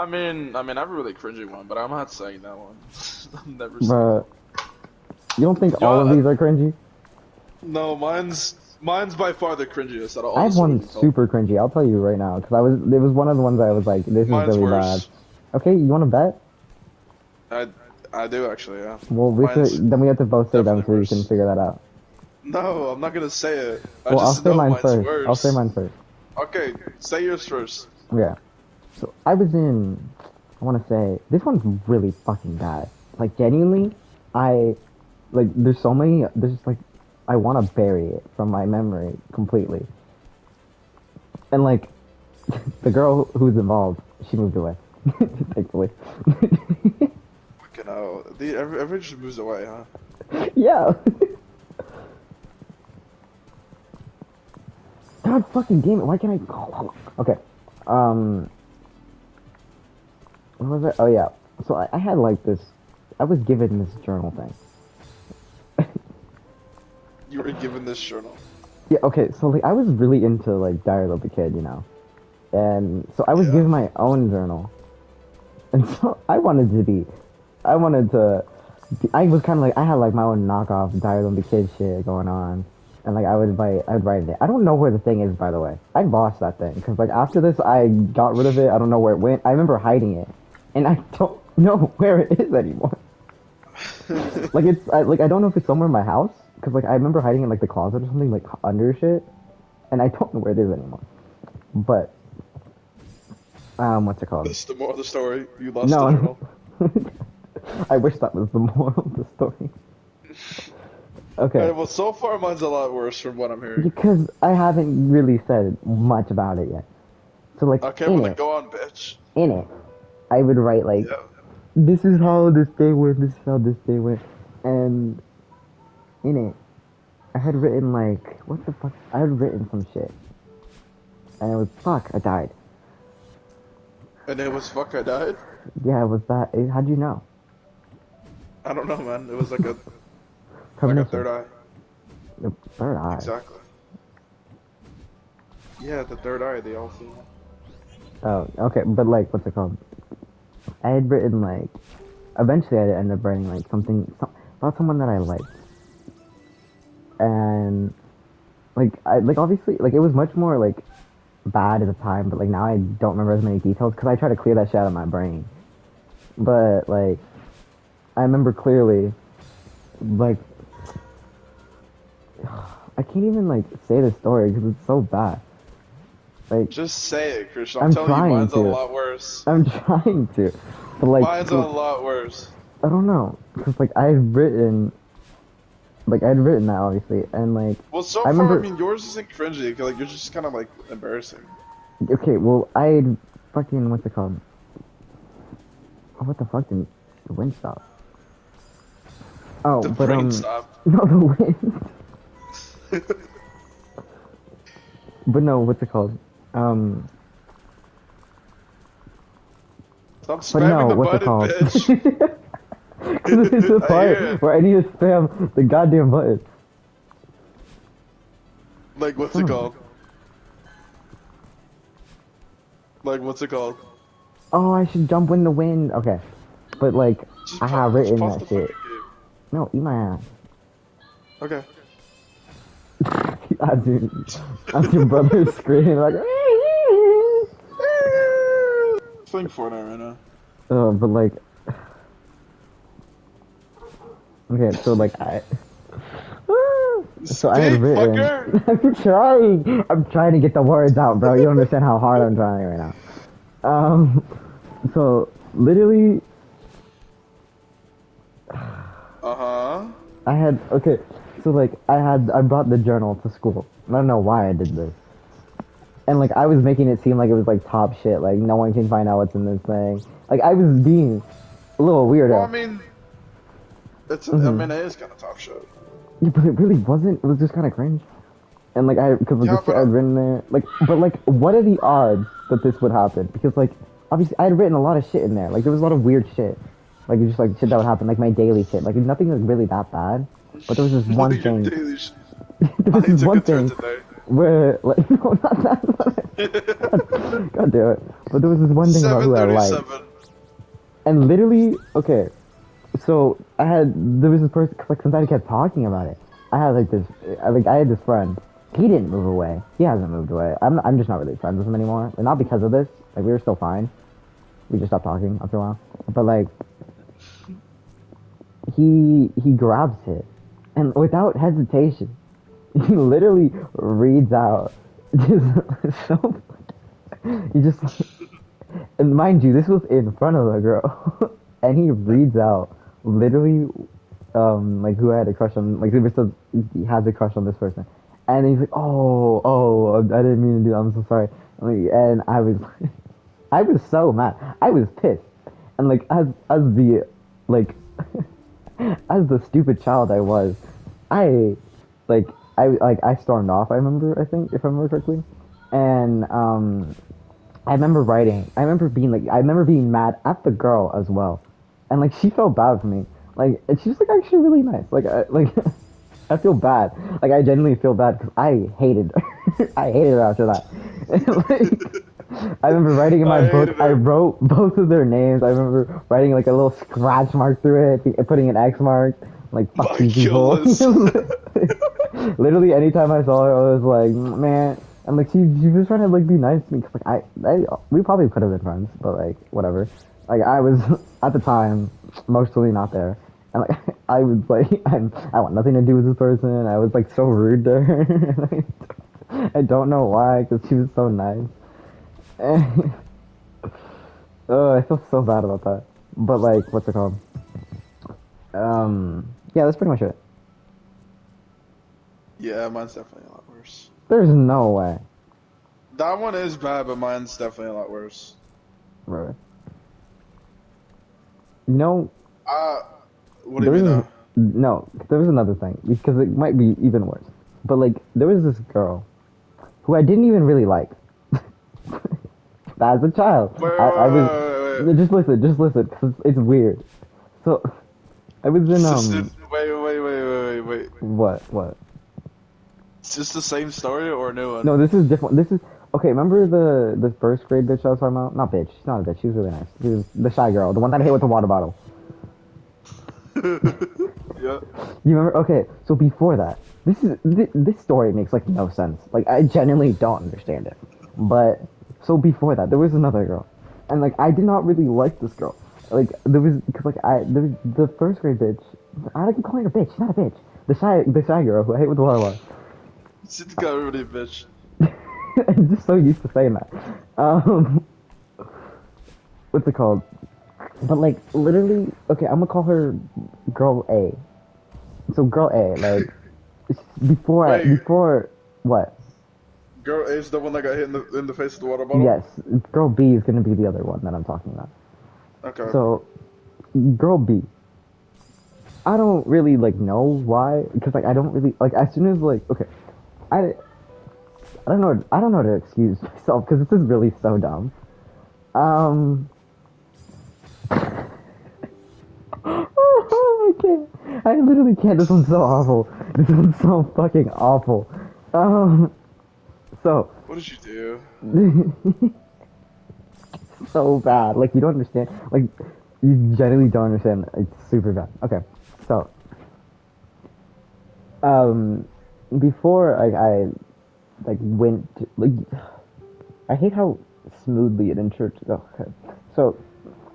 I mean, I mean, I have a really cringy one, but I'm not saying that one. I'm never. Bruh. You don't think all of these are cringy? No, mine's mine's by far the cringiest out of all. I have one super cringy. I'll tell you right now because I was it was one of the ones I was like, this is really worse. bad. Okay, you want to bet? I I do actually, yeah. Well, we should, then we have to both say them so we can figure that out. No, I'm not gonna say it. I well, I'll say mine mine's first. worse. I'll say mine first. Okay, say yours first. Yeah. So I was in. I want to say this one's really fucking bad. Like genuinely, I like. There's so many. There's just like, I want to bury it from my memory completely. And like, the girl who's involved, she moved away. Thankfully. Fucking hell. The, every, everyone just moves away, huh? yeah. God fucking damn it! Why can't I? Okay. Um. What was it? Oh yeah. So I, I had like this. I was given this journal thing. You were given this journal. Yeah. Okay. So like I was really into like Diary of the Kid, you know, and so I was Yeah. given my own journal, and so I wanted to be, I wanted to. be- I was kind of like I had like my own knockoff Diary of the Kid shit going on, and like I would write, I'd write it. I don't know where the thing is, by the way. I lost that thing because like after this, I got rid of it. I don't know where it went. I remember hiding it, and I don't know where it is anymore. like it's I, like I don't know if it's somewhere in my house because like I remember hiding in like the closet or something like under shit, and I don't know where it is anymore. But um, what's it called? That's the more of the story. You lost No. the journal. I wish that was the moral of the story. Okay, Alright, well, so far mine's a lot worse from what I'm hearing. because I haven't really said much about it yet. So like Okay, well, it, go on, bitch. in it, I would write like Yeah. this is how this day went, this is how this day went, and in it, I had written like, what the fuck? I had written some shit, and it was fuck, I died. And it was fuck, I died? Yeah, it was that. It, how'd you know? I don't know, man. It was like a like a third eye. The third eye. Exactly. Yeah, the third eye, they all see. Oh, okay, but like, what's it called? I had written like, eventually I ended up writing like something some, about someone that I liked, and like I like obviously like it was much more like bad at the time, but like now I don't remember as many details because I try to clear that shit out of my brain. But like, I remember clearly, like, I can't even like say the story because it's so bad. Like, Just say it, Christian. I'm, I'm telling you, trying mine's to. a lot worse. I'm trying to, but like, mine's a lot worse. I don't know, cause like I've written, like I'd written that obviously, and like Well, so I far, remember- I mean, yours isn't cringy. 'cause, Like, you're just kind of like embarrassing. okay, well I'd fucking what's it called? Oh, what the fuck did the wind stop? Oh, The but um, stopped. no the wind. But no, what's it called? Um, Stop spamming no, the what's it button, called? bitch. Cause this is the part where I need to spam the goddamn button. like, what's it called? Like, what's it called? Oh, I should jump in the wind. Okay, but like Just I have written that shit. No, eat my ass. Okay. as your, as your brother screaming like. Playing Fortnite right now. Uh, but like. Okay, so like I. So I had written. Fucker. I'm trying. I'm trying to get the words out, bro. You don't understand how hard I'm trying right now. Um. So literally, Uh huh. I had okay. So like I had I brought the journal to school. I don't know why I did this. And like I was making it seem like it was like top shit. Like no one can find out what's in this thing. Like I was being a little weirdo. Well, I mean, it's. I Mhm. mean, it is kind of top shit. Yeah, but it really wasn't. It was just kind of cringe. And like I, because of Yeah, the shit but- I'd written there, like, but like, what are the odds that this would happen? Because like, obviously, I had written a lot of shit in there. Like, there was a lot of weird shit, like just like shit that would happen, like my daily shit. Like nothing was really that bad, but there was this one thing. there I was this one thing today. Where like no, not that. God damn it! But there was this one thing about who I liked, and literally, okay, so I had there was this person like I kept talking about it, I had like this, I, like I had this friend. He didn't move away. He hasn't moved away. I'm I'm just not really friends with him anymore. And not because of this. Like we were still fine. We just stopped talking after a while. But like, he he grabs it, and without hesitation, he literally reads out so. He just and mind you, this was in front of the girl, and he reads out literally, um, like who I had a crush on. Like he still, has a crush on this person, and he's like, oh, oh, I didn't mean to do. That. I'm so sorry. And I was, I was so mad. I was pissed, and like as as the like as the stupid child I was, I like I like I stormed off. I remember I think if I remember correctly, and um, I remember writing. I remember being like I remember being mad at the girl as well, and like she felt bad for me. Like and she's like actually really nice. Like I, like I feel bad. Like I genuinely feel bad because I hated. I hated her after that. like, I remember writing in my I book. I wrote both of their names. I remember writing like a little scratch mark through it, putting an X mark. Like fuck these people. Literally, anytime I saw her, I was like, man. And like she, she was trying to like be nice to me. Cause like I, I, we probably could have been friends, but like whatever. Like I was at the time mostly not there, and like I was like, I'm, I want nothing to do with this person. I was like so rude to her. I don't know why, cause she was so nice. oh, I feel so bad about that. But like, what's it called? Um, yeah, that's pretty much it. Yeah, mine's definitely a lot worse. There's no way. That one is bad, but mine's definitely a lot worse. Right. You know, Uh, what do you mean was no, there was another thing because it might be even worse. But like, there was this girl who I didn't even really like. As a child, Wait, I, I was. wait, wait. Just listen, just listen, because it's weird. So, I was in um. wait, wait, wait, wait, wait, wait. What? What? Is this the same story or a new one? No, this is different. This is okay. Remember the the first grade bitch I was talking about? Not bitch. She's not a bitch. She was really nice. She was the shy girl, the one that I hit with the water bottle. yeah. You remember? Okay, so before that, this is th- this story makes like no sense. Like I genuinely don't understand it. But so before that, there was another girl, and like I did not really like this girl. Like there was because like I there was the first grade bitch. I like calling her bitch. She's not a bitch. The shy the shy girl who I hate with the water bottle. She's got everybody, bitch. I'm just so used to saying that. Um, what's it called? But like literally, okay, I'm gonna call her girl A. So girl A, like before Wait. before what? Girl A is the one that got hit in the in the face with the water bottle. Yes, girl B is gonna be the other one that I'm talking about. Okay. So, girl B. I don't really like know why because like I don't really like as soon as like okay, I I don't know I don't know how to excuse myself because this is really so dumb. Um. oh, I can't. I literally can't. This one's so awful. This one's so fucking awful. Um. So. what did you do? so bad. Like you don't understand. Like you genuinely don't understand. It's super bad. Okay, so um, before like I like went to, like I hate how smoothly it entered. Oh, okay, so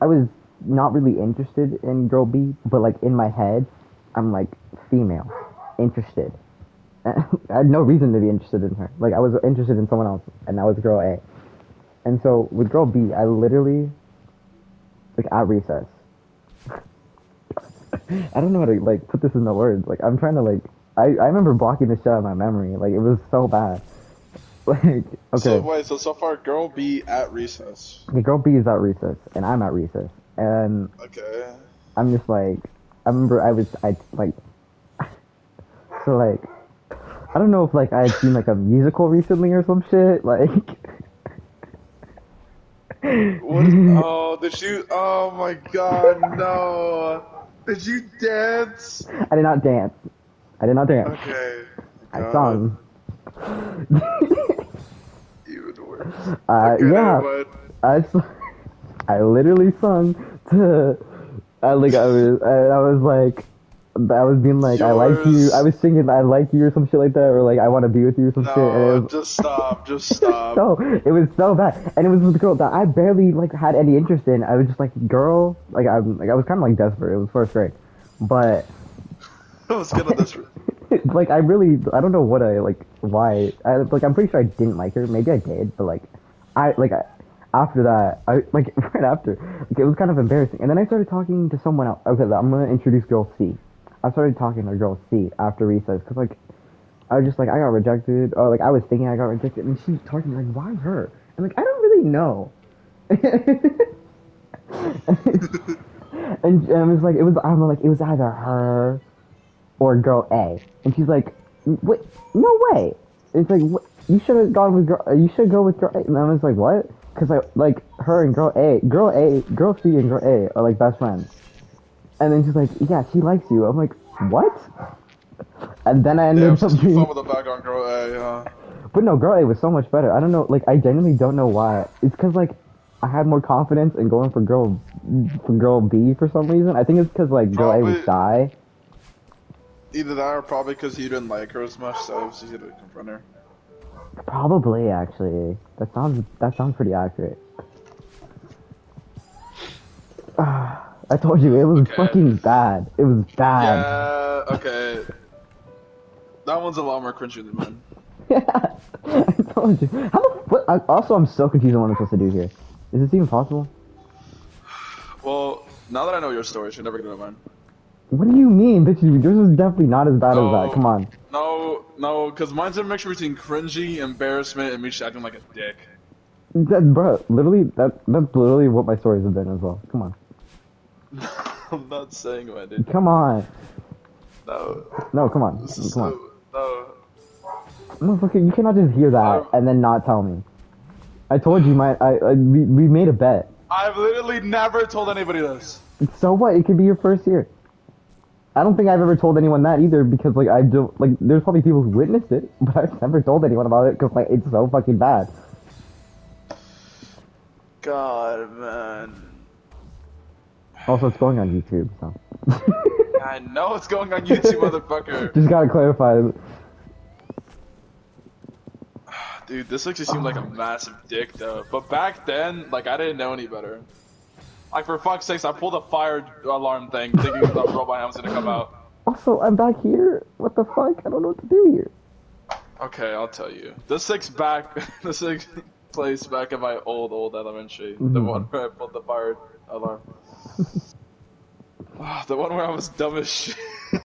I was not really interested in girl B, but like in my head, I'm like female, interested. I had no reason to be interested in her. Like I was interested in someone else, and that was girl A. And so with girl B, I literally like at recess. I don't know how to like put this in the words. Like I'm trying to like I, I remember blocking the shit out of my memory. Like it was so bad. Like okay, So wait, so so far, girl B at recess. the girl B is at recess and I'm at recess, and Okay. I'm just like I remember I was I like so like I don't know if like I had seen like a musical recently or some shit like. What? oh, did you? Oh my God, no! Did you dance? I did not dance. I did not dance. Okay. I God. sung. Even worse. Uh, Okay, yeah. I, I literally sung to, I like I was I, I was like, I was being like I like you. I was singing I like you or some shit like that, or like I want to be with you or some shit. And No, was, just stop. Just stop. so it was so bad, and it was with a girl that I barely like had any interest in. I was just like, girl, like I'm like I was kind of like desperate. It was first grade, but I was gonna this. like I really I don't know what I like why I like I'm pretty sure I didn't like her. Maybe I did, but like I like I, after that I like right after like, it was kind of embarrassing. And then I started talking to someone else. Okay, I'm gonna introduce girl C. I started talking to girl C after recess because like I was just like I got rejected or like I was thinking I got rejected and she talking like why her? And like I don't really know. and, and I was like it was I'm like it was either her or girl A. And she's like, wait, no way. It's like, what? you should have gone with girl, uh, you should go with girl A. And I was like, what? Because I, like, her and girl A, girl A, girl C and girl A are like best friends. And then she's like, yeah, she likes you. I'm like, what? And then I ended Damn, up being, fun with the background girl. A, huh? but no, girl A was so much better. I don't know, like, I genuinely don't know why. It's because, like, I had more confidence in going for girl, for girl B for some reason. I think it's because, like, girl A was shy. Either that or probably because you didn't like her as much, so it was easy to confront her. Probably, actually. That sounds that sounds pretty accurate. I told you it was Okay. fucking bad. It was bad. Yeah, okay. That one's a lot more cringy than mine. Yeah. I told you. How the what? I, also, I'm so confused on what I'm supposed to do here. Is this even possible? Well, now that I know your story, you're never gonna know mine. What do you mean, bitch? Yours is definitely not as bad as that. Come on. No, no, because mine's a mixture between cringy, embarrassment, and me just acting like a dick. That, bro, literally, that that's literally what my stories have been as well. Come on. I'm not saying what I did. Come on. No. No, come on. This is Come on. so, no. Motherfucker, you cannot just hear that Um, and then not tell me. I told you my I, I we, we made a bet. I've literally never told anybody this. So what? It could be your first year. I don't think I've ever told anyone that either because like I don't like there's probably people who witnessed it, but I've never told anyone about it because like it's so fucking bad. God, man. Also, it's going on YouTube, so I know it's going on YouTube, motherfucker. just gotta clarify. Dude, this actually seemed like a massive dick, though. But back then, like, I didn't know any better. Like, for fuck's sakes, I pulled a fire alarm thing thinking the robot helm's gonna come out. Also, I'm back here. What the fuck? I don't know what to do here. Okay, I'll tell you. The takes back, this takes place back in my old, old elementary. The Mhm. one where I pulled the fire alarm. Ah, the one where I was dumb as shit.